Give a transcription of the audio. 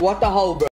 What the hell, bro?